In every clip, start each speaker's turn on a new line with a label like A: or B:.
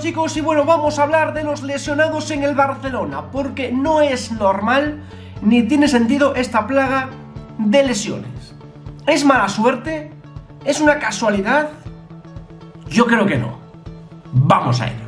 A: chicos y bueno, vamos a hablar de los lesionados en el Barcelona, porque no es normal ni tiene sentido esta plaga de lesiones. ¿Es mala suerte? ¿Es una casualidad? Yo creo que no. Vamos a ello.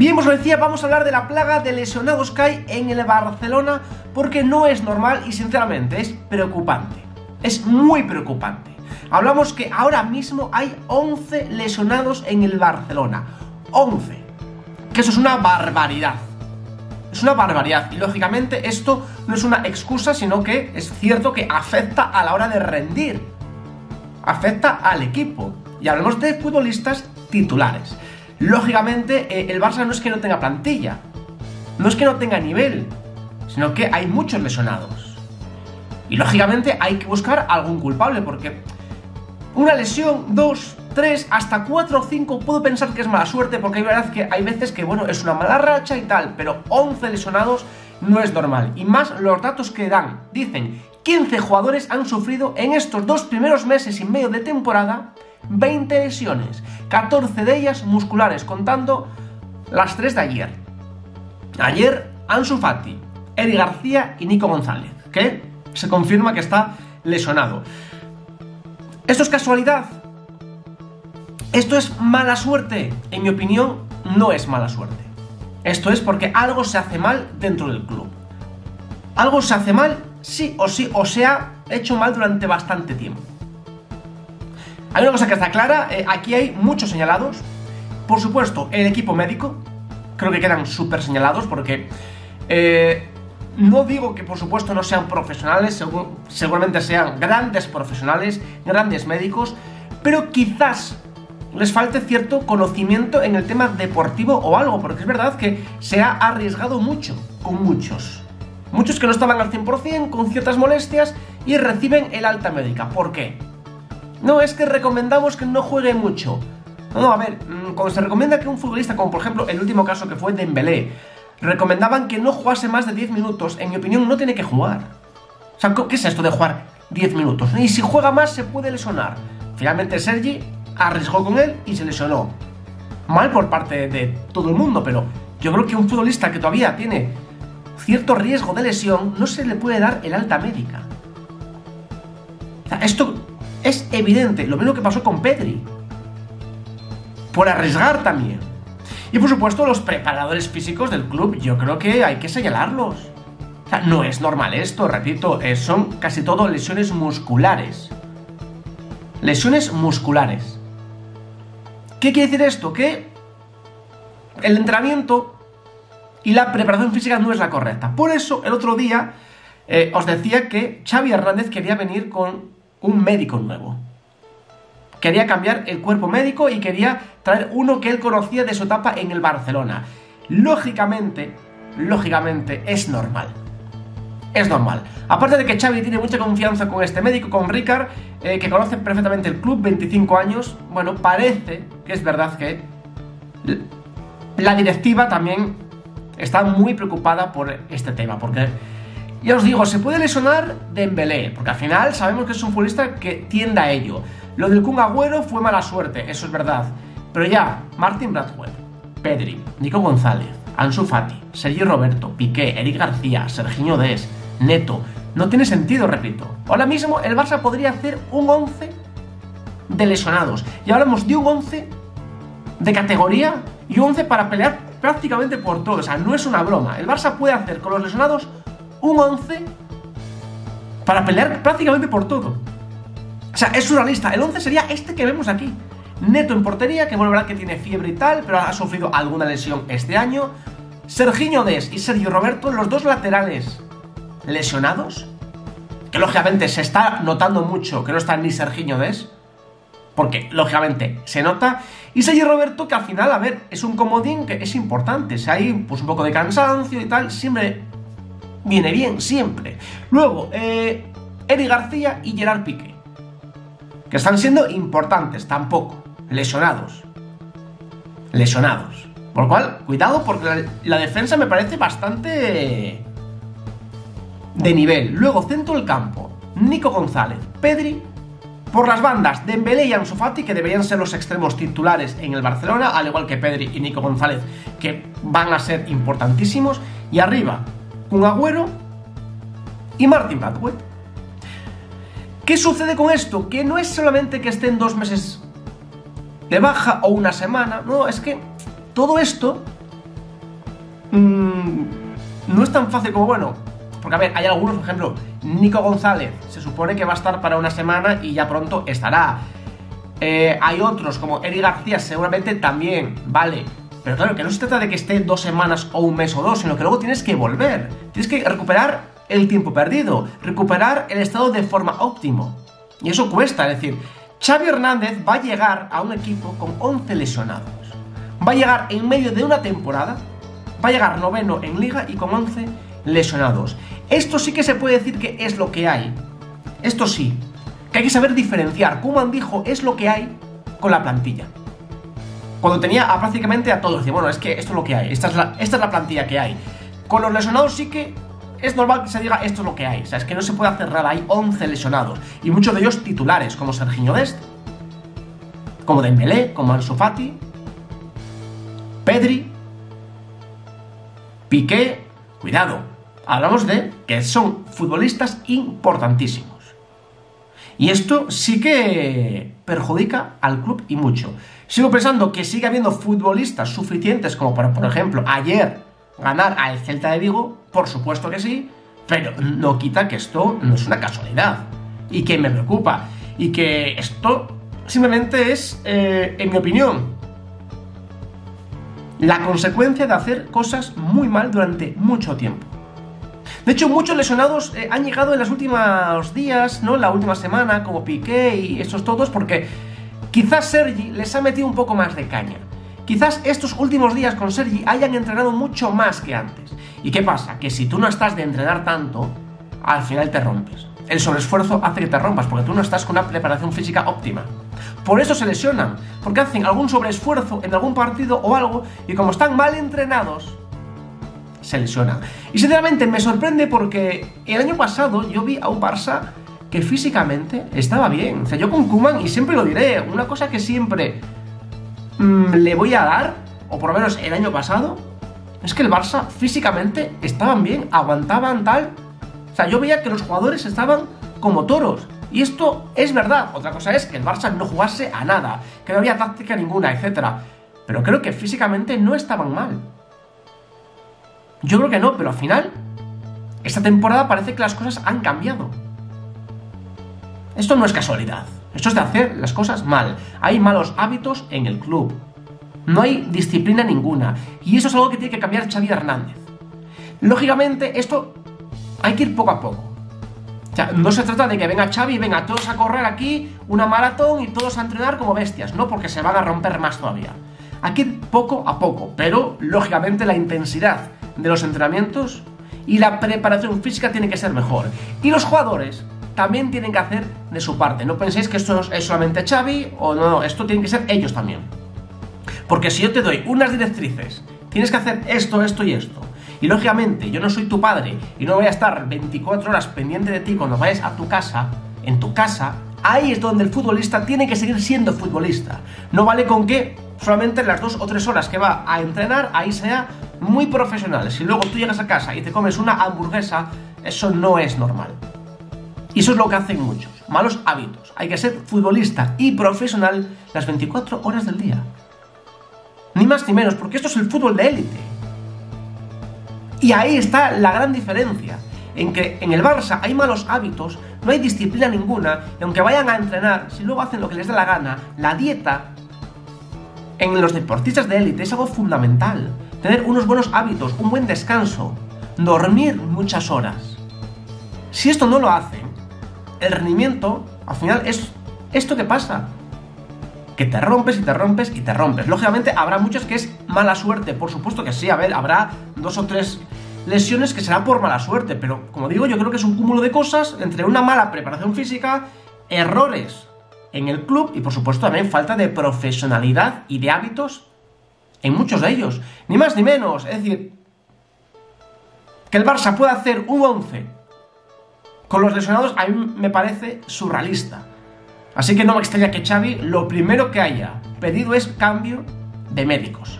A: Bien, os lo decía, vamos a hablar de la plaga de lesionados que hay en el Barcelona porque no es normal y sinceramente es preocupante. Es muy preocupante. Hablamos que ahora mismo hay 11 lesionados en el Barcelona. 11. Que eso es una barbaridad. Es una barbaridad y lógicamente esto no es una excusa, sino que es cierto que afecta a la hora de rendir. Afecta al equipo. Y hablamos de futbolistas titulares. Lógicamente, eh, el Barça no es que no tenga plantilla, no es que no tenga nivel, sino que hay muchos lesionados. Y lógicamente hay que buscar algún culpable, porque una lesión, dos, tres, hasta cuatro o cinco, puedo pensar que es mala suerte, porque hay verdad que hay veces que, bueno, es una mala racha y tal, pero 11 lesionados no es normal. Y más los datos que dan. Dicen, 15 jugadores han sufrido en estos dos primeros meses y medio de temporada 20 lesiones, 14 de ellas musculares, contando las 3 de ayer. Ayer, Ansu Fati, Eri García y Nico González, que se confirma que está lesionado. ¿Esto es casualidad? ¿Esto es mala suerte? En mi opinión, no es mala suerte. Esto es porque algo se hace mal dentro del club. Algo se hace mal, sí o sí, o se ha hecho mal durante bastante tiempo. Hay una cosa que está clara, eh, aquí hay muchos señalados. Por supuesto, el equipo médico, creo que quedan súper señalados porque eh, no digo que por supuesto no sean profesionales, seguramente sean grandes profesionales, grandes médicos, pero quizás les falte cierto conocimiento en el tema deportivo o algo, porque es verdad que se ha arriesgado mucho con muchos. Muchos que no estaban al 100%, con ciertas molestias, y reciben el alta médica. ¿Por qué? No, es que recomendamos que no juegue mucho. No, no, a ver, mm, cuando se recomienda que un futbolista, como por ejemplo el último caso que fue Dembélé, recomendaban que no jugase más de 10 minutos, en mi opinión no tiene que jugar. O sea, ¿qué es esto de jugar 10 minutos? Y si juega más se puede lesionar. Finalmente Sergi arriesgó con él y se lesionó. Mal por parte de todo el mundo, pero yo creo que un futbolista que todavía tiene cierto riesgo de lesión no se le puede dar el alta médica. O sea, esto es evidente, lo mismo que pasó con Pedri. Por arriesgar también. Y por supuesto, los preparadores físicos del club, yo creo que hay que señalarlos. O sea, no es normal esto, repito, eh, son casi todo lesiones musculares. Lesiones musculares. ¿Qué quiere decir esto? Que el entrenamiento y la preparación física no es la correcta. Por eso, el otro día eh, os decía que Xavi Hernández quería venir con un médico nuevo. Quería cambiar el cuerpo médico y quería traer uno que él conocía de su etapa en el Barcelona. Lógicamente, lógicamente es normal. Es normal. Aparte de que Xavi tiene mucha confianza con este médico, con Ricard, eh, que conoce perfectamente el club, 25 años, bueno, parece que es verdad que la directiva también está muy preocupada por este tema, porque ya os digo, se puede lesionar Dembélé, porque al final sabemos que es un futbolista que tiende a ello. Lo del Kun Agüero fue mala suerte, eso es verdad. Pero ya, Martin Bradwell, Pedri, Nico González, Ansu Fati, Sergio Roberto, Piqué, Eric García, Serginho Des, Neto. No tiene sentido, repito. Ahora mismo el Barça podría hacer un 11 de lesionados. Y hablamos de un 11 de categoría y un 11 para pelear prácticamente por todo. O sea, no es una broma. El Barça puede hacer con los lesionados un 11 para pelear prácticamente por todo. O sea, es surrealista. El 11 sería este que vemos aquí. Neto en portería, que bueno, verdad que tiene fiebre y tal, pero ha sufrido alguna lesión este año. Serginho Des y Sergio Roberto, los dos laterales lesionados. Que lógicamente se está notando mucho que no está ni Serginho Des. Porque lógicamente se nota. Y Sergio Roberto, que al final, a ver, es un comodín que es importante. Si hay pues un poco de cansancio y tal, siempre viene bien, siempre. Luego, eh, Eric García y Gerard Piqué, que están siendo importantes, tampoco, lesionados. Lesionados. Por lo cual, cuidado porque la, defensa me parece bastante de nivel. Luego, centro del campo. Nico González, Pedri, por las bandas Dembélé y Ansu Fati, que deberían ser los extremos titulares en el Barcelona, al igual que Pedri y Nico González, que van a ser importantísimos, y arriba, un Agüero y Martin Bradway. ¿Qué sucede con esto? Que no es solamente que estén dos meses de baja o una semana, no, es que todo esto mmm, no es tan fácil como, bueno, porque a ver, hay algunos, por ejemplo, Nico González, se supone que va a estar para una semana y ya pronto estará. Eh, hay otros, como Eric García, seguramente también, vale. Pero claro, que no se trata de que esté dos semanas o un mes o dos, sino que luego tienes que volver. Tienes que recuperar el tiempo perdido, recuperar el estado de forma óptimo. Y eso cuesta, es decir, Xavi Hernández va a llegar a un equipo con 11 lesionados. Va a llegar en medio de una temporada, va a llegar noveno en liga y con 11 lesionados. Esto sí que se puede decir que es lo que hay. Esto sí, que hay que saber diferenciar. Kuman dijo es lo que hay con la plantilla. Cuando tenía a prácticamente a todos, decía, bueno, es que esto es lo que hay, esta es la, esta es la plantilla que hay. Con los lesionados sí que es normal que se diga esto es lo que hay. O sea, es que no se puede hacer nada, hay 11 lesionados. Y muchos de ellos titulares, como Serginho Dest, como Dembélé, como Ansu Pedri, Piqué, cuidado, hablamos de que son futbolistas importantísimos. Y esto sí que perjudica al club y mucho. Sigo pensando que sigue habiendo futbolistas suficientes como para, por ejemplo, ayer ganar al Celta de Vigo, por supuesto que sí, pero no quita que esto no es una casualidad. Y que me preocupa. Y que esto simplemente es, eh, en mi opinión, la consecuencia de hacer cosas muy mal durante mucho tiempo. De hecho, muchos lesionados eh, han llegado en los últimos días, ¿no? La última semana, como Piqué y estos todos, porque quizás Sergi les ha metido un poco más de caña. Quizás estos últimos días con Sergi hayan entrenado mucho más que antes. ¿Y qué pasa? Que si tú no estás de entrenar tanto, al final te rompes. El sobreesfuerzo hace que te rompas, porque tú no estás con una preparación física óptima. Por eso se lesionan, porque hacen algún sobreesfuerzo en algún partido o algo, y como están mal entrenados, se lesionan. Y sinceramente me sorprende porque el año pasado yo vi a un Barça que físicamente estaba bien. O sea, yo con Kuman, y siempre lo diré, una cosa que siempre mmm, le voy a dar, o por lo menos el año pasado, es que el Barça físicamente estaban bien, aguantaban tal. O sea, yo veía que los jugadores estaban como toros. Y esto es verdad. Otra cosa es que el Barça no jugase a nada, que no había táctica ninguna, etc. Pero creo que físicamente no estaban mal. Yo creo que no, pero al final, esta temporada parece que las cosas han cambiado. Esto no es casualidad. Esto es de hacer las cosas mal. Hay malos hábitos en el club. No hay disciplina ninguna. Y eso es algo que tiene que cambiar Xavi Hernández. Lógicamente, esto hay que ir poco a poco. O sea, no se trata de que venga Xavi y venga todos a correr aquí una maratón y todos a entrenar como bestias, no, porque se van a romper más todavía. Ir poco a poco, pero lógicamente la intensidad de los entrenamientos y la preparación física tiene que ser mejor. Y los jugadores también tienen que hacer de su parte. No penséis que esto es solamente Xavi o no, no, esto tiene que ser ellos también. Porque si yo te doy unas directrices, tienes que hacer esto, esto y esto. Y lógicamente, yo no soy tu padre y no voy a estar 24 horas pendiente de ti cuando vayas a tu casa, en tu casa, ahí es donde el futbolista tiene que seguir siendo futbolista. No vale con que solamente las dos o tres horas que va a entrenar, ahí sea muy profesional. Si luego tú llegas a casa y te comes una hamburguesa, eso no es normal. Y eso es lo que hacen muchos. Malos hábitos. Hay que ser futbolista y profesional las 24 horas del día. Ni más ni menos, porque esto es el fútbol de élite. Y ahí está la gran diferencia. En que en el Barça hay malos hábitos, no hay disciplina ninguna, y aunque vayan a entrenar, si luego hacen lo que les dé la gana, la dieta en los deportistas de élite es algo fundamental. Tener unos buenos hábitos, un buen descanso, dormir muchas horas. Si esto no lo hacen, el rendimiento, al final, es esto que pasa. Que te rompes y te rompes y te rompes. Lógicamente habrá muchos que es mala suerte, por supuesto que sí, a ver, habrá dos o tres lesiones que será por mala suerte, pero como digo, yo creo que es un cúmulo de cosas entre una mala preparación física, errores en el club y por supuesto también falta de profesionalidad y de hábitos en muchos de ellos. Ni más ni menos, es decir, que el Barça pueda hacer un 11 con los lesionados a mí me parece surrealista. Así que no me extraña que Xavi lo primero que haya pedido es cambio de médicos.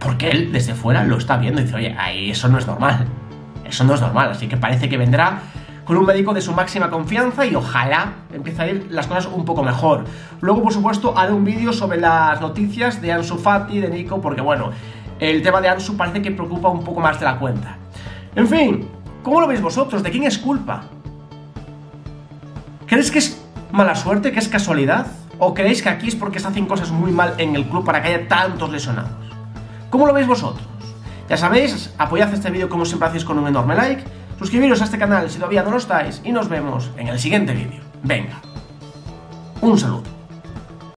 A: Porque él desde fuera lo está viendo y dice, oye, ahí eso no es normal. Eso no es normal, así que parece que vendrá con un médico de su máxima confianza y ojalá empiece a ir las cosas un poco mejor. Luego, por supuesto, haré un vídeo sobre las noticias de Ansu Fati, de Nico, porque bueno, el tema de Ansu parece que preocupa un poco más de la cuenta. En fin, ¿cómo lo veis vosotros? ¿De quién es culpa? ¿Crees que es mala suerte, que es casualidad? ¿O creéis que aquí es porque se hacen cosas muy mal en el club para que haya tantos lesionados? ¿Cómo lo veis vosotros? Ya sabéis, apoyad este vídeo como siempre hacéis con un enorme like, suscribiros a este canal si todavía no lo estáis y nos vemos en el siguiente vídeo. Venga, un saludo.